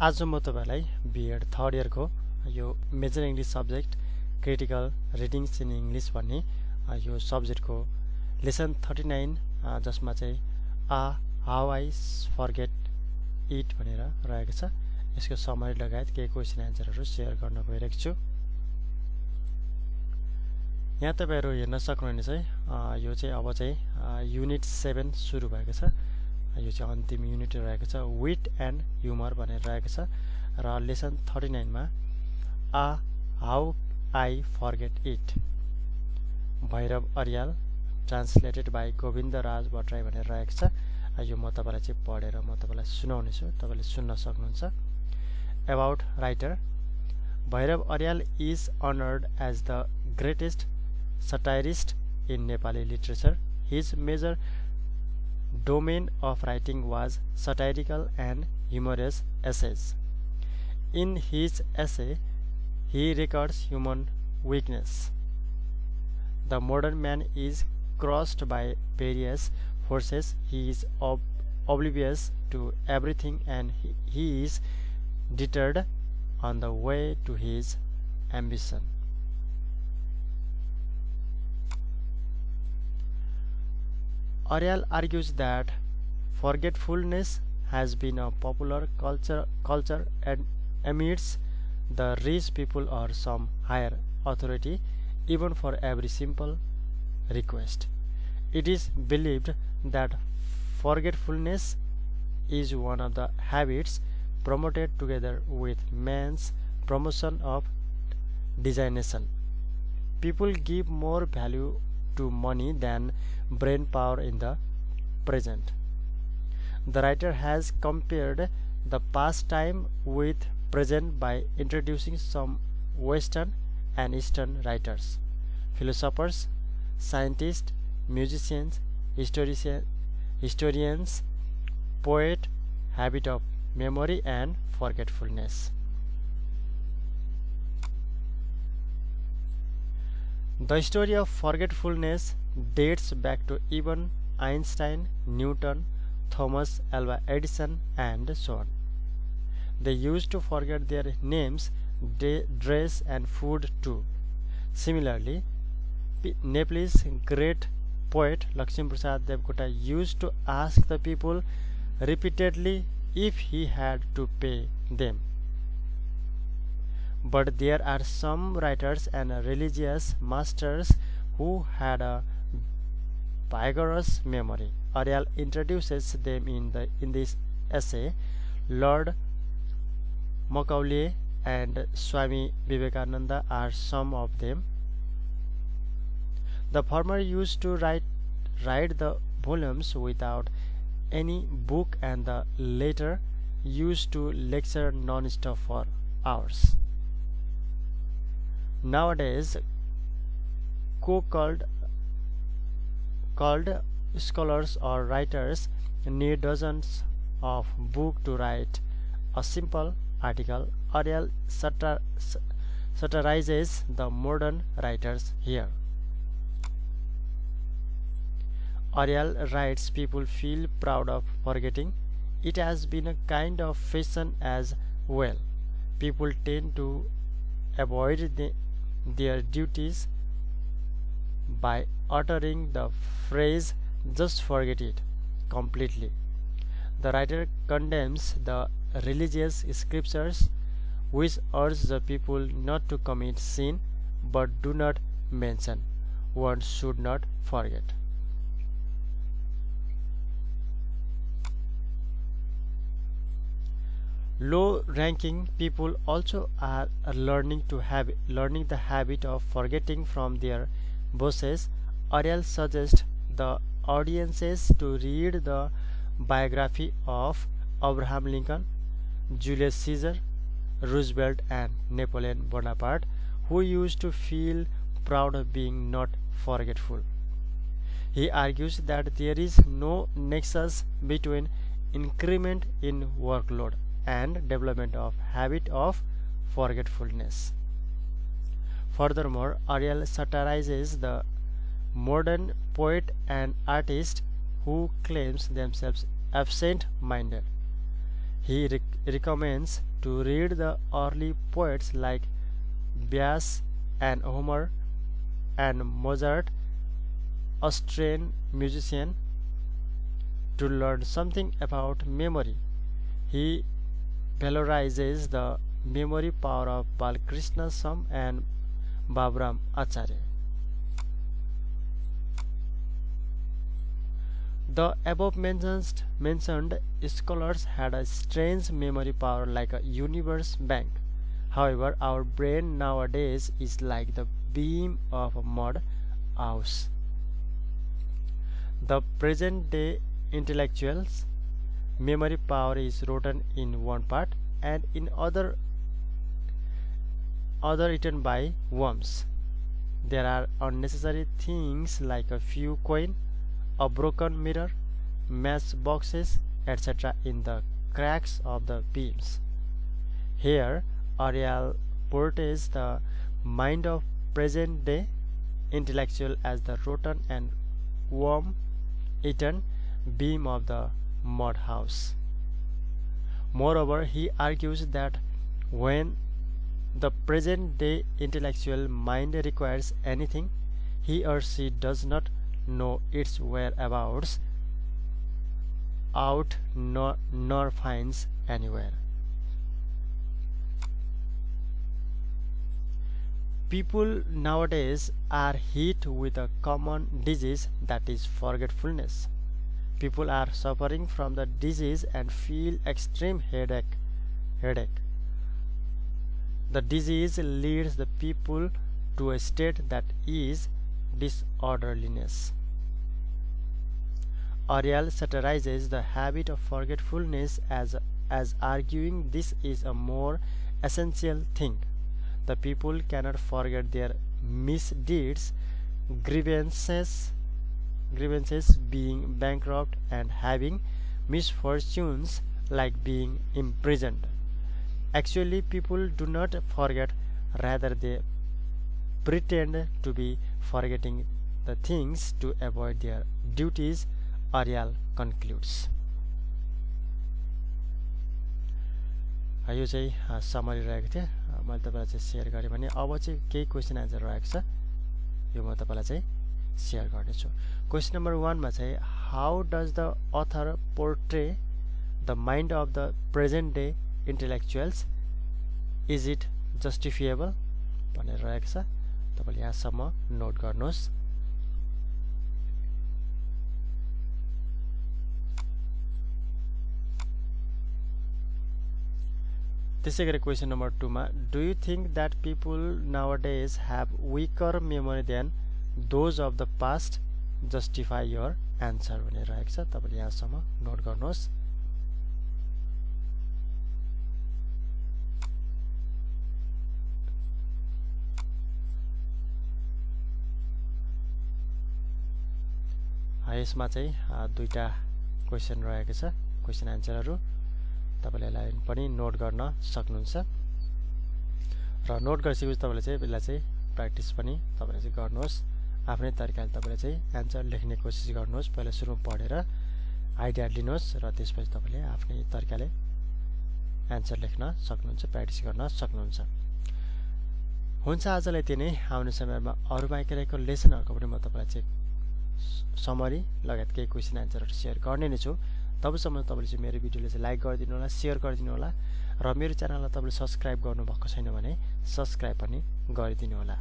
आज म तपाईँलाई बिएड थर्ड इयरको यो major English subject critical readings in English भन्ने यो सब्जेक्टको लेसन थर्टी नाइन जसमा चाहिँ आ हाउ आई फर्गेट इट भनेर रहेको छ। यसको समरी लगायत केही क्वेसन एन्सरहरू सेयर गर्न गइरहेको छु। यहाँ तपाईँहरू हेर्न सक्नुहुने चाहिँ यो चाहिँ अब चाहिँ युनिट सेभेन सुरु भएको छ। यो चाहिँ अन्तिम युनिट रहेको छ विट एन्ड ह्युमर भनेर रहेको छ। र लेसन थर्टी नाइनमा आ how I forget it Bhairav Aryal translated by Govinda Raj Bhattarai भनेर रहेको छ। यो म तपाईँलाई चाहिँ पढेर म तपाईँलाई सुनाउनेछु तपाईँले सुन्न सक्नुहुन्छ। About writer Bhairav Aryal is honoured as the greatest satirist in Nepali literature his major domain of writing was satirical and humorous essays. In his essay, he records human weakness. The modern man is crossed by various forces. He is ob oblivious to everything and he, he is deterred on the way to his ambition. Aryal argues that forgetfulness has been a popular culture, culture and amidst the rich people or some higher authority even for every simple request. It is believed that forgetfulness is one of the habits promoted together with man's promotion of designation. People give more value to money than brain power in the present. The writer has compared the past time with present by introducing some Western and Eastern writers, philosophers, scientists, musicians, historians, poet, habit of memory and forgetfulness. The story of forgetfulness dates back to even Einstein, Newton, Thomas Alva Edison and so on. They used to forget their names, dress and food too. Similarly, Nepalese great poet Lakshmi Prasad Devkota used to ask the people repeatedly if he had to pay them but there are some writers and religious masters who had a vigorous memory. Aryal introduces them in the in this essay. Lord Macaulay and Swami Vivekananda are some of them. The former used to write write the volumes without any book and the latter used to lecture non-stop for hours. Nowadays, co-called called scholars or writers need dozens of books to write a simple article. Aryal satir satirizes the modern writers here. Aryal writes people feel proud of forgetting. It has been a kind of fashion as well. People tend to avoid the their duties by uttering the phrase just forget it completely. The writer condemns the religious scriptures which urge the people not to commit sin but do not mention one should not forget. Low ranking people also are learning to have learning the habit of forgetting from their bosses Aryal suggests the audiences to read the biography of Abraham Lincoln, Julius Caesar, Roosevelt and Napoleon Bonaparte who used to feel proud of being not forgetful. He argues that there is no nexus between increment in workload and development of habit of forgetfulness. Furthermore, Aryal satirizes the modern poet and artist who claims themselves absent-minded. He rec recommends to read the early poets like Vyas and Homer and Mozart, Austrian musician, to learn something about memory. He valorizes the memory power of Balkrishna Sam and Baburam Acharya. The above mentioned, mentioned scholars had a strange memory power like a universe bank. However, our brain nowadays is like the beam of a mud house. The present day intellectuals memory power is written in one part and in other other eaten by worms. There are unnecessary things like a few coin, a broken mirror, matchboxes, etc. in the cracks of the beams. Here, Aryal portrays the mind of present day intellectual as the rotten and worm eaten beam of the mud house. Moreover, he argues that when the present day intellectual mind requires anything, he or she does not know its whereabouts out nor, nor finds anywhere. People nowadays are hit with a common disease that is forgetfulness. People are suffering from the disease and feel extreme headache. Headache. The disease leads the people to a state that is disorderliness. Aryal satirizes the habit of forgetfulness as, as arguing this is a more essential thing. The people cannot forget their misdeeds, grievances, grievances, being bankrupt, and having misfortunes like being imprisoned. Actually, people do not forget, rather, they pretend to be forgetting the things to avoid their duties, Aryal concludes. यो चाहिँ summary रहेको थियो मैले तपाईँलाई चाहिँ share गरेँ भने अब चाहिँ केही क्वेसन आन्सर रहेको छ यो म तपाईँलाई चाहिँ सेयर गर्नेछु। क्वेसन नम्बर वानमा चाहिँ how does the author portray the mind of the present day intellectuals is it justifiable भनेर रहेको छ। तपाईँले यहाँसम्म नोट गर्नुहोस्। त्यसै गरी question number टूमा do you think that people nowadays have weaker memory than those of the past justify your answer भनेर रहेको छ। तपाईँले यहाँसम्म नोट गर्नुहोस्। यसमा चाहिँ दुईवटा क्वेसन रहेको छ क्वेसन एन्सरहरू तपाईँले पनि नोट गर्न सक्नुहुन्छ। र नोट गरिसकेपछि तपाईँले चाहिँ यसलाई चाहिँ प्र्याक्टिस पनि तपाईँले चाहिँ गर्नुहोस्। आफ्नै तरिकाले तपाईँले चाहिँ एन्सर लेख्ने कोसिस गर्नुहोस्। पहिला सुरुमा पढेर आइडिया लिनुहोस् र त्यसपछि तपाईँले आफ्नै तरिकाले एन्सर लेख्न सक्नुहुन्छ प्र्याक्टिस गर्न सक्नुहुन्छ। हुन्छ आजलाई यति नै। आउने समयमा अरू बाँकी रहेको लेसनहरूको पनि म तपाईँलाई चाहिँ समरी लगायत केही क्वेसन एन्सरहरू सेयर गर्ने नै छु। तबसम्म तपाईँले चाहिँ मेरो भिडियोलाई चाहिँ लाइक गरिदिनु होला सेयर गरिदिनु होला र मेरो च्यानललाई तपाईँले सब्सक्राइब गर्नुभएको छैन भने सब्सक्राइब पनि गरिदिनु होला।